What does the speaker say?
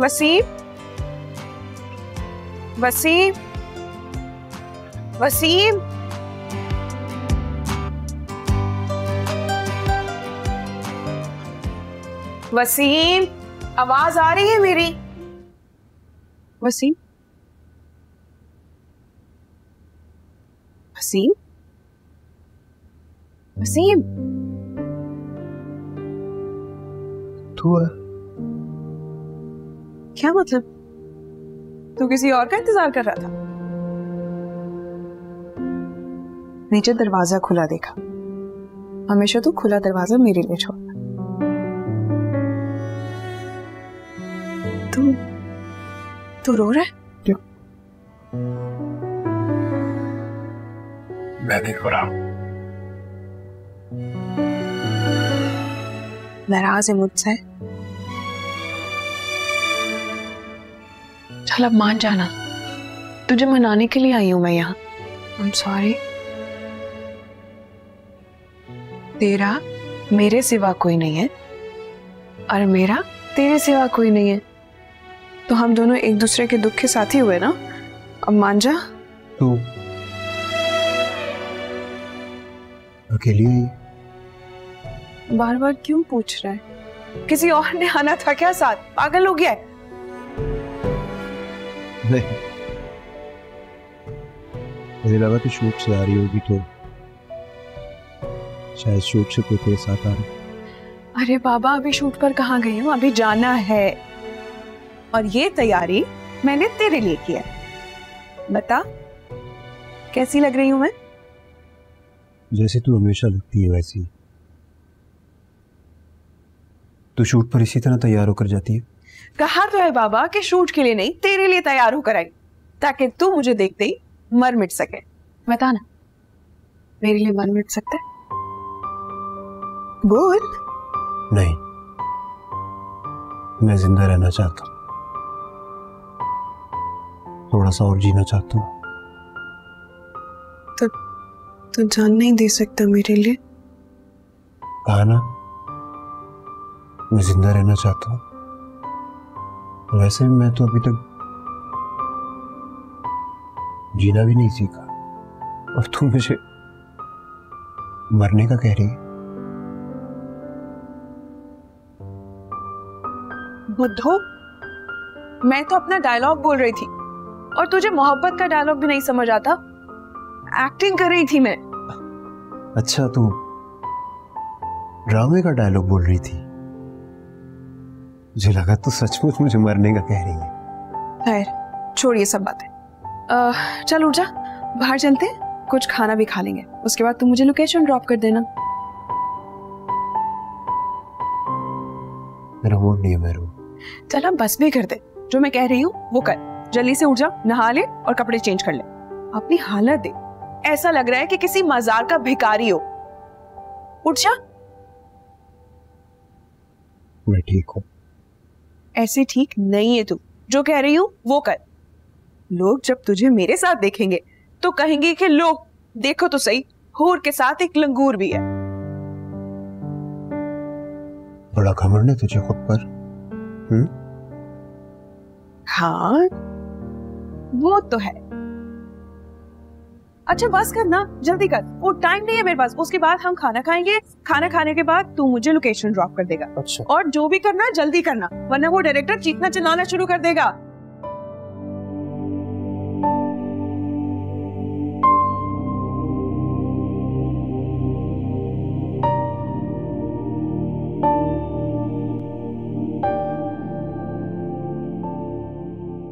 वसीम वसीम वसीम। वसीम आवाज़ आ रही है मेरी? वसीम? वसीम? वसीम? तू है। क्या मतलब तू किसी और का इंतज़ार कर रहा था? नीचे दरवाज़ा खुला देखा। हमेशा तू खुला दरवाज़ा मेरे लिए छोड़। तू तू रो रहा है? क्यों? मैं नहीं रो रहा नाराज़ है मुझसे। चल अब मान जाना। तुझे मनाने के लिए आई हूँ मैं यहाँ। आई एम सॉरी तेरा मेरे सिवा कोई नहीं है। और मेरा तेरे सिवा कोई नहीं है। तो हम दोनों एक दूसरे के दुख के साथी हुए ना? अब मान जा। तू अकेली आई बार बार क्यों पूछ रहा है? किसी और ने आना था क्या साथ? पागल हो गया है। नहीं। लगा तू शूट से आ रही होगी तो शायद शूट से कोई तेरे साथ आ रहा अरे बाबा अभी शूट पर कहाँ गई हूँ? अभी जाना है। और ये तैयारी मैंने तेरे लिए की है। बता कैसी लग रही हूँ मैं? जैसे तू हमेशा लगती है वैसी। तू शूट पर इसी तरह तैयार होकर जाती है। कहा तो है बाबा कि शूट के लिए नहीं तेरे लिए तैयार होकर आई ताकि तू मुझे देखते ही मर मिट सके। बता ना मेरे लिए मर मिट सकता है? बोल। नहीं मैं ज़िंदा रहना चाहता हूँ। थोड़ा सा और जीना चाहता हूँ। तो तो जान नहीं दे सकता मेरे लिए? कहा ना मैं ज़िंदा रहना चाहता हूँ। वैसे भी मैं तो अभी तक जीना भी नहीं सीखा। और तू मुझे मरने का कह रही बुद्धो मैं तो अपना डायलॉग बोल रही थी और तुझे मोहब्बत का डायलॉग भी नहीं समझ आता। एक्टिंग कर रही थी मैं। अच्छा तू ड्रामे का डायलॉग बोल रही थी। मुझे लगा तू सचमुच मुझे मरने का कह रही है। खैर छोड़ ये सब बातें। चल उठ जा बाहर चलते हैं, कुछ खाना भी खा लेंगे। उसके बाद तू मुझे लोकेशन ड्रॉप कर देना। मेरा मूड नहीं है मेरू चल अब बस भी कर दे। जो मैं कह रही हूँ वो कर। जल्दी से उठ जा नहा ले और कपड़े चेंज कर ले। अपनी हालत दे ऐसा लग रहा है कि किसी मजार का भिकारी हो। उठ जा मैं ठीक हूँ। ऐसे ठीक नहीं है तू। जो कह रही हूँ वो कर। लोग जब तुझे मेरे साथ देखेंगे तो कहेंगे कि लो देखो तो सही होर के साथ एक लंगूर भी है। बड़ा घमंड है तुझे खुद पर। हम्म? हाँ वो तो है। अच्छा बस कर ना जल्दी कर। वो टाइम नहीं है मेरे पास। उसके बाद हम खाना खाएँगे। खाना खाने के बाद तू मुझे लोकेशन ड्रॉप कर देगा। अच्छा। और जो भी करना जल्दी करना वरना वो डायरेक्टर चीखना चिल्लाना शुरू कर देगा।